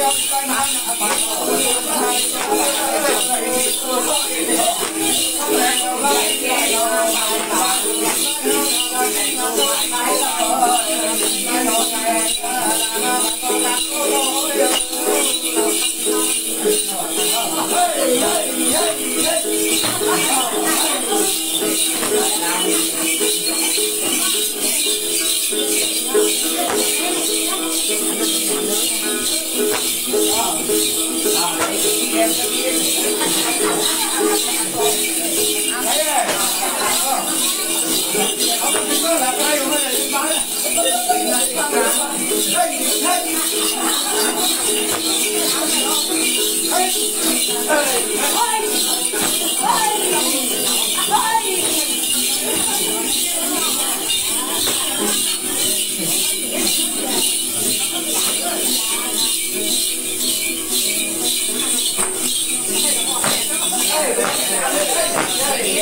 Hey, hey, hey, hey. Hey!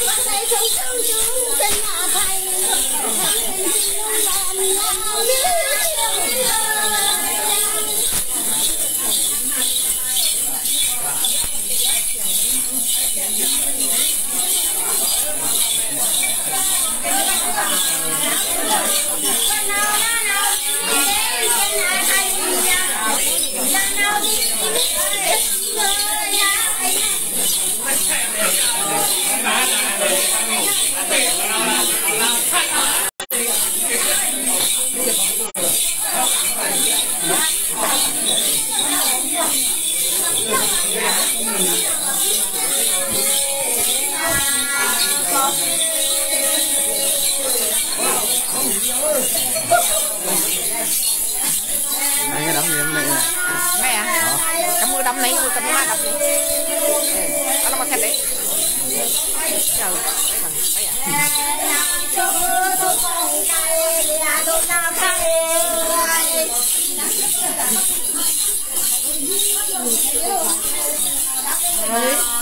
我哋仲收咗份麻批。哎呀！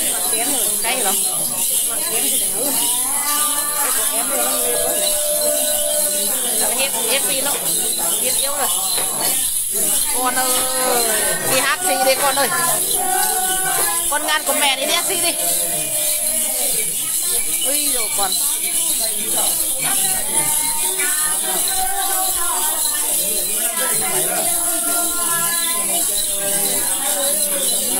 này đâu con ơi đi hát gì đi con ơi con ngan của mẹ đi đi hát gì đi ui rồi con Thank you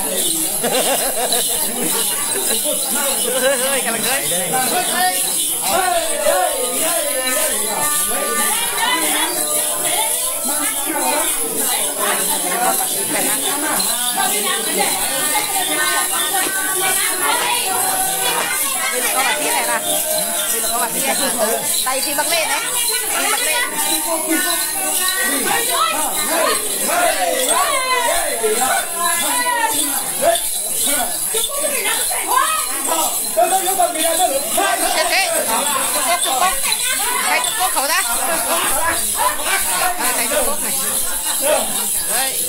ơi cả lần ơi Đây là có bà tía này nè Đây là có bà tía Đây khi bật lên đấy Khi bật lên Thế thế Trung Quốc Trung Quốc Thấy Trung Quốc khẩu ra Đây thấy Trung Quốc này. Đấy.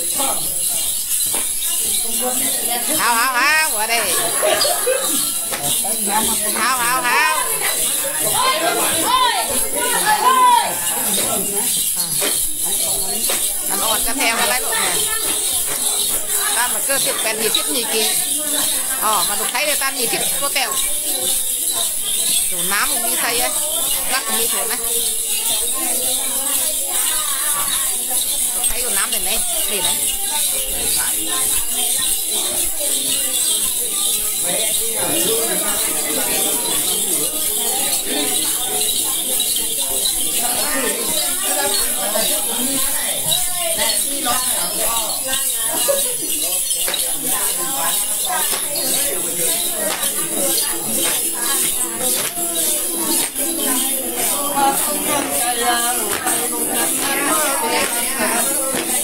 Hào hào hào Qua đây. Hào hào hào Ăn ổn cho theo cái lấy lộ này ta mà cơ tiệm bèn nhị thiết nhị kỳ. Ờ mà được thấy là ta nhị thiết có tèo. Đồ nám cũng đi xây ấy lắc cũng đi thuận này. Thấy đồ nám này này, để đấy. 我送给大家，我送给大家。